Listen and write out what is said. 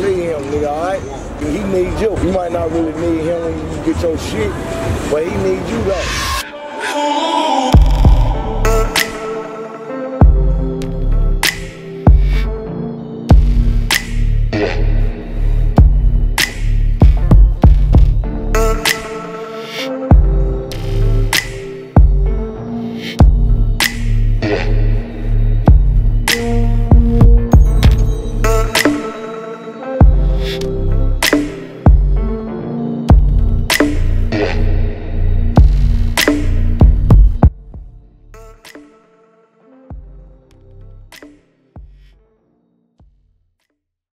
need him, nigga, alright? He needs you. You might not really need him when you get your shit, but he needs you though. Yeah.